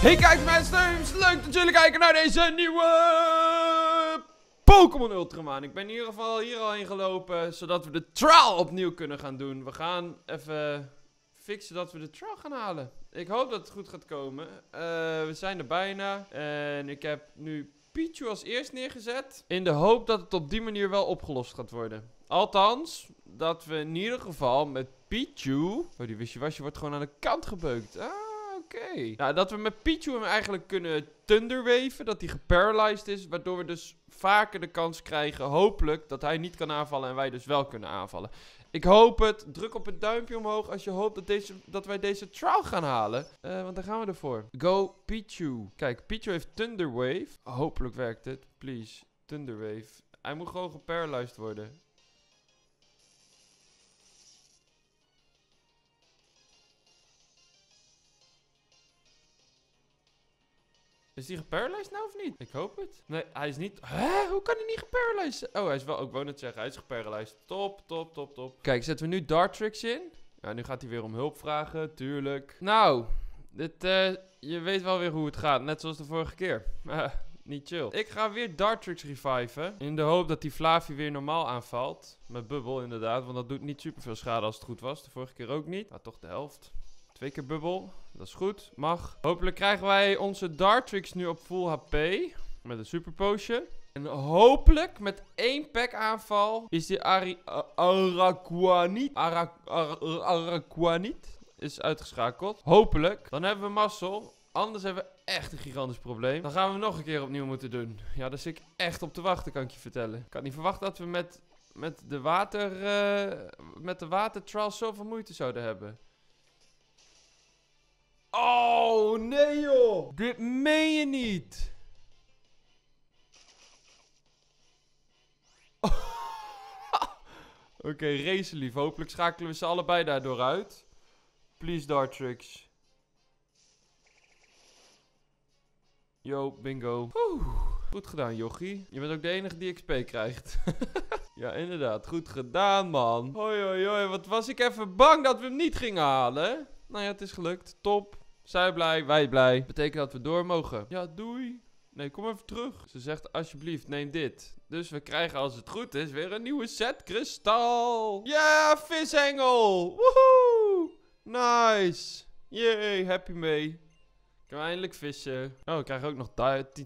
Hey kijk mijn streams, leuk dat jullie kijken naar deze nieuwe Pokémon Ultraman. Ik ben in ieder geval hier al heen gelopen, zodat we de trial opnieuw kunnen gaan doen. We gaan even fixen dat we de trial gaan halen. Ik hoop dat het goed gaat komen. Eh, we zijn er bijna en ik heb nu Pichu als eerst neergezet. In de hoop dat het op die manier wel opgelost gaat worden. Althans, dat we in ieder geval met Pichu... Oh, die wishy-washy wordt gewoon aan de kant gebeukt. Ah, oké. Nou, dat we met Pichu hem eigenlijk kunnen thunderwaven. Dat hij geparalyzed is. Waardoor we dus vaker de kans krijgen, hopelijk, dat hij niet kan aanvallen en wij dus wel kunnen aanvallen. Ik hoop het. Druk op het duimpje omhoog als je hoopt dat, deze, dat wij deze trial gaan halen. Eh, want daar gaan we ervoor. Go Pichu. Kijk, Pichu heeft Thunderwave. Hopelijk werkt het. Please. Thunderwave. Hij moet gewoon geparalyzed worden. Is hij geparalyzed nou of niet? Ik hoop het. Nee, hij is niet... Hè? Hoe kan hij niet geparalyzed? Oh, hij is wel... Ik wou net zeggen, hij is geparalyzed. Top, top, top, top. Kijk, zetten we nu Dartrix in. Ja, nu gaat hij weer om hulp vragen, tuurlijk. Nou, dit... eh, je weet wel weer hoe het gaat. Net zoals de vorige keer. Eh, niet chill. Ik ga weer Dartrix reviven. In de hoop dat die Flavie weer normaal aanvalt. Met bubbel inderdaad. Want dat doet niet superveel schade als het goed was. De vorige keer ook niet. Maar toch de helft. Twee keer bubbel. Dat is goed. Mag. Hopelijk krijgen wij onze Dartrix nu op full HP. Met een super potion. En hopelijk met één pack aanval is die Ari Araquanit. Ara Ara- Araquanit is uitgeschakeld. Hopelijk. Dan hebben we mazzel. Anders hebben we echt een gigantisch probleem. Dan gaan we nog een keer opnieuw moeten doen. Ja, daar zit ik echt op te wachten, kan ik je vertellen. Ik had niet verwacht dat we met, met de water... eh, met de watertrials zoveel moeite zouden hebben. Oh, nee joh. Dit meen je niet. Oké, Racelief. Hopelijk schakelen we ze allebei daardoor uit. Please, Dartrix. Yo, bingo. Oeh, goed gedaan, jochie. Je bent ook de enige die XP krijgt. ja, inderdaad. Goed gedaan, man. Hoi, hoi, hoi. Wat was ik even bang dat we hem niet gingen halen. Nou ja, het is gelukt. Top. Zij blij, wij blij. Betekent dat we door mogen. Ja, doei. Nee, kom even terug. Ze zegt alsjeblieft, neem dit. Dus we krijgen als het goed is weer een nieuwe set kristal. Ja, vishengel. Woehoe. Nice. Yay, happy mee. We eindelijk vissen. Oh, we krijgen ook nog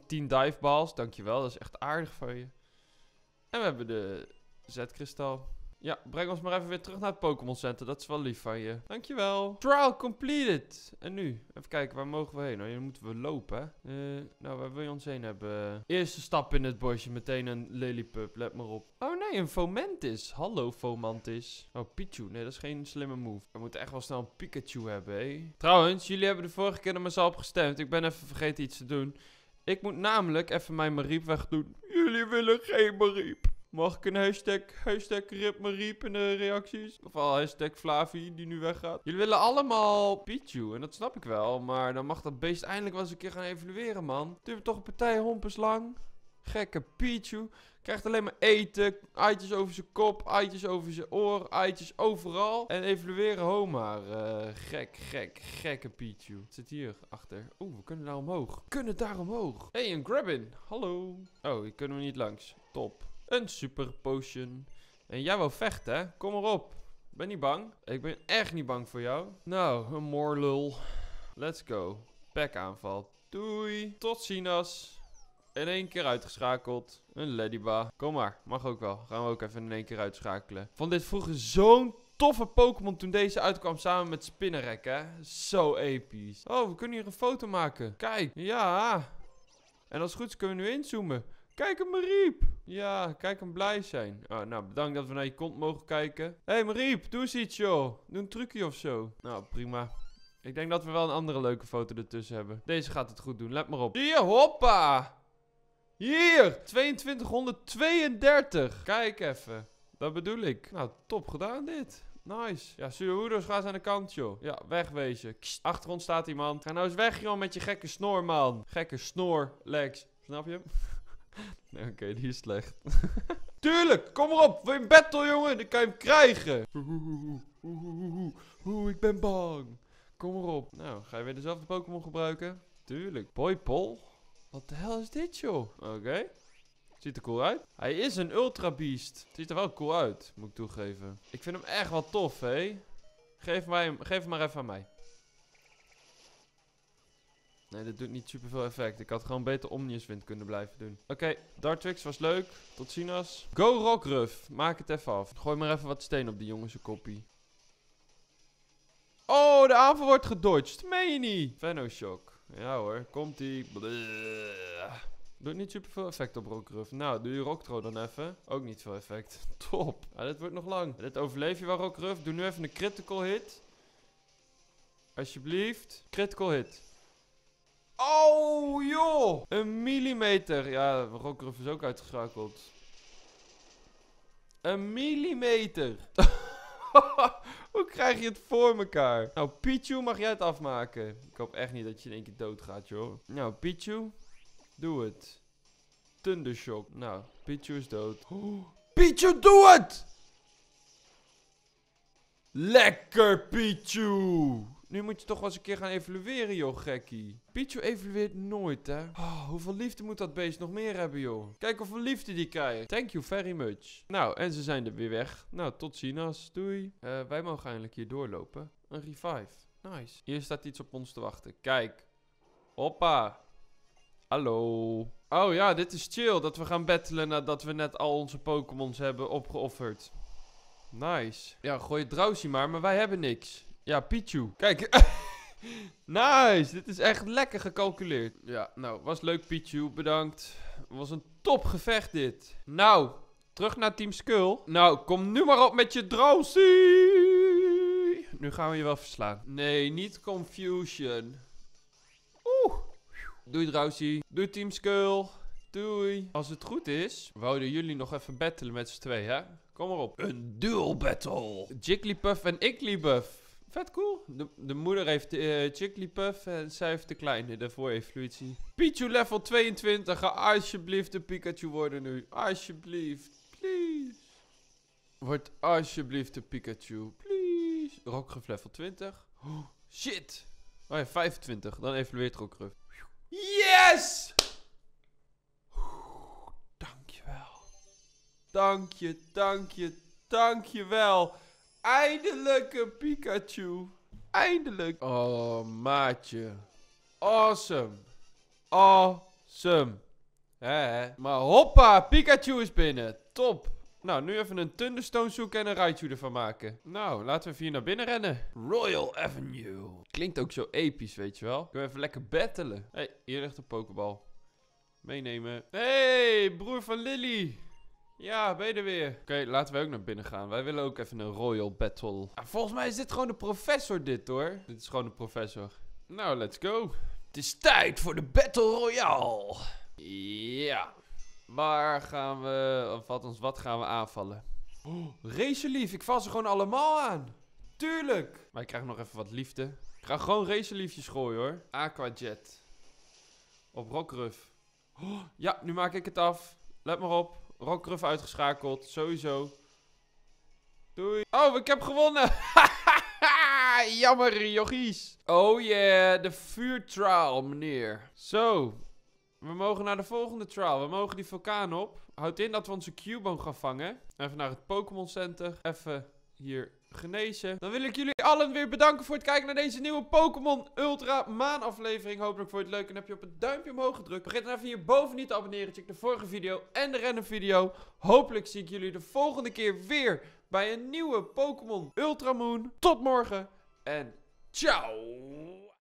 10 dive balls. Dankjewel, dat is echt aardig van je. En we hebben de Z-kristal. Ja, breng ons maar even weer terug naar het Pokémon Center. Dat is wel lief van je. Dankjewel. Trial completed. En nu? Even kijken, waar mogen we heen? Nou, hier moeten we lopen. Eh, nou, waar wil je ons heen hebben? Eerste stap in het bosje. Meteen een Lillipup. Let maar op. Oh nee, een Fomantis. Hallo, Fomantis. Oh, Pichu. Nee, dat is geen slimme move. We moeten echt wel snel een Pikachu hebben, hé. Trouwens, jullie hebben de vorige keer naar mezelf gestemd. Ik ben even vergeten iets te doen. Ik moet namelijk even mijn Mariep wegdoen. Jullie willen geen Mariep. Mag ik een hashtag, hashtag rip Mariep in de reacties? Of al hashtag Flavie die nu weggaat. Jullie willen allemaal Pichu en dat snap ik wel. Maar dan mag dat beest eindelijk wel eens een keer gaan evalueren, man. Duurt toch een partij hompers lang? Gekke Pichu. Krijgt alleen maar eten, eitjes over zijn kop, eitjes over zijn oor, eitjes overal. En evalueren Homaar. Eh, gek, gek, gekke Pichu. Wat zit hier achter? Oeh, we kunnen daar omhoog. Kunnen daar omhoog. Hé, hey, een Grabbin. Hallo. Oh, hier kunnen we niet langs. Top. Een super potion. En jij wou vechten, hè? Kom erop. Ben niet bang? Ik ben echt niet bang voor jou. Nou, een moorlul. Let's go. Pack aanval. Doei. Tot ziens. In één keer uitgeschakeld. Een Ladyba. Kom maar, mag ook wel. Gaan we ook even in één keer uitschakelen. Vond dit vroeger zo'n toffe Pokémon toen deze uitkwam samen met Spinnerek, hè? Zo episch. Oh, we kunnen hier een foto maken. Kijk, ja. En als het goed is kunnen we nu inzoomen. Kijk hem, Mariep. Ja, kijk hem blij zijn. Oh, nou, bedankt dat we naar je kont mogen kijken. Hé, hey, Mariep, doe eens iets, joh. Doe een trucje of zo. Nou, prima. Ik denk dat we wel een andere leuke foto ertussen hebben. Deze gaat het goed doen, let maar op. Hier, hoppa! Hier, 2232. Kijk even. Dat bedoel ik. Nou, top gedaan dit. Nice. Ja, Suhoedos gaat aan de kant, joh. Ja, wegwezen. Kst, achter ons staat iemand. Ga nou eens weg, joh, met je gekke snor, man. Gekke snor, Lex. Snap je? Oké, die is slecht. Tuurlijk, kom erop. Wil je een battle, jongen? Dan kan je hem krijgen. Oeh, ik ben bang. Kom erop. Nou, ga je weer dezelfde Pokémon gebruiken? Tuurlijk. Boypol? Wat de hel is dit, joh? Oké. Ziet er cool uit. Hij is een Ultra Beast. Ziet er wel cool uit, moet ik toegeven. Ik vind hem echt wel tof, hé. Geef, mij geef hem maar even aan mij. Nee, dit doet niet super veel effect. Ik had gewoon beter Omnius Wind kunnen blijven doen. Oké, Dartrix was leuk. Tot ziens. Go Rockruff. Maak het even af. Gooi maar even wat steen op die jongens koppie. Oh, de aanval wordt gedodged. Meen je niet? Venoshock. Ja hoor, komt ie. Doet niet super veel effect op Rockruff. Nou, doe je Rocktro dan even. Ook niet veel effect. Top. Ja, dit wordt nog lang. Dit overleef je wel, Rockruff. Doe nu even een critical hit. Alsjeblieft. Critical hit. Oh, joh. Een millimeter. Ja, Rockruff is ook uitgeschakeld. Een millimeter. Hoe krijg je het voor elkaar? Nou, Pichu mag jij het afmaken. Ik hoop echt niet dat je in één keer doodgaat, joh. Nou, Pichu. Doe het. Thundershock. Nou, Pichu is dood. Oh, Pichu, doe het! Lekker, Pichu! Nu moet je toch wel eens een keer gaan evalueren, joh, gekkie. Pichu evalueert nooit, hè. Oh, hoeveel liefde moet dat beest nog meer hebben, joh. Kijk hoeveel liefde die krijgt. Thank you very much. Nou, en ze zijn er weer weg. Nou, tot ziens. Doei. Uh, wij mogen eindelijk hier doorlopen. Een revive. Nice. Hier staat iets op ons te wachten. Kijk. Hoppa. Hallo. Oh ja, dit is chill. Dat we gaan battelen nadat we net al onze Pokémons hebben opgeofferd. Nice. Ja, gooi Drowsy maar, maar wij hebben niks. Ja, Pichu. Kijk. nice. Dit is echt lekker gecalculeerd. Ja, nou, was leuk Pichu. Bedankt. Was een top gevecht dit. Nou, terug naar Team Skull. Nou, kom nu maar op met je Drowsy. Nu gaan we je wel verslaan. Nee, niet Confusion. Oeh. Doei Drowsy. Doei Team Skull. Doei. Als het goed is, wouden jullie nog even battelen met z'n twee, hè? Kom maar op. Een duel battle. Jigglypuff en Igglybuff. Vet cool. De, de moeder heeft uh, Jigglypuff en zij heeft de kleine, de voor-evolutie. Pichu level 22. Ga alsjeblieft de Pikachu worden nu. Alsjeblieft. Please. Word alsjeblieft de Pikachu. Please. Rockruff level 20. Oh, shit. Oh ja, 25. Dan evolueert Rockruff. Yes! Dankjewel. Dank je, dank je, dankjewel. Eindelijk een Pikachu. Eindelijk. Oh, maatje. Awesome. Awesome. Hè, maar hoppa, Pikachu is binnen. Top. Nou, nu even een Thunderstone zoeken en een Raichu ervan maken. Nou, laten we hier naar binnen rennen. Royal Avenue. Klinkt ook zo episch, weet je wel. Kunnen we even lekker battelen. Hé, hey, hier ligt een Pokébal. Meenemen. hey, broer van Lily. Ja, ben je er weer? Oké, laten we ook naar binnen gaan. Wij willen ook even een Royal Battle. Ah, volgens mij is dit gewoon de professor dit hoor. Dit is gewoon de professor. Nou, let's go. Het is tijd voor de Battle Royale. Ja. Waar gaan we, of althans, wat gaan we aanvallen? Oh, Racelief, ik val ze gewoon allemaal aan. Tuurlijk. Maar ik krijg nog even wat liefde. Ik ga gewoon Raceliefjes gooien hoor. Aquajet. Op Rockruff. Oh, ja, nu maak ik het af. Let maar op. Rockruff uitgeschakeld. Sowieso. Doei. Oh, ik heb gewonnen. Jammer, jochies. Oh yeah, de vuurtrial, meneer. Zo. We mogen naar de volgende trial. We mogen die vulkaan op. Houdt in dat we onze Cubone gaan vangen. Even naar het Pokémon Center. Even hier genezen. Dan wil ik jullie allen weer bedanken voor het kijken naar deze nieuwe Pokémon Ultra Maan aflevering. Hopelijk vond je het leuk en heb je op het duimpje omhoog gedrukt. Vergeet dan even hierboven niet te abonneren. Check de vorige video en de rennen video. Hopelijk zie ik jullie de volgende keer weer bij een nieuwe Pokémon Ultra Moon. Tot morgen en ciao!